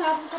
Brawo.